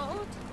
out.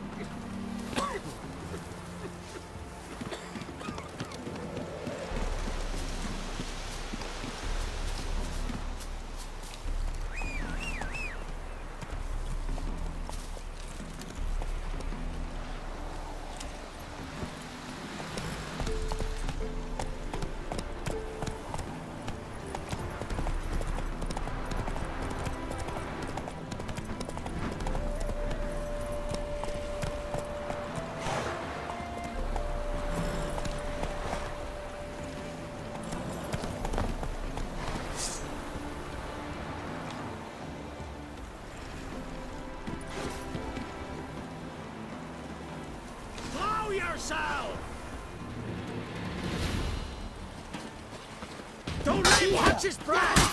Yourself! Don't let him touch his breath!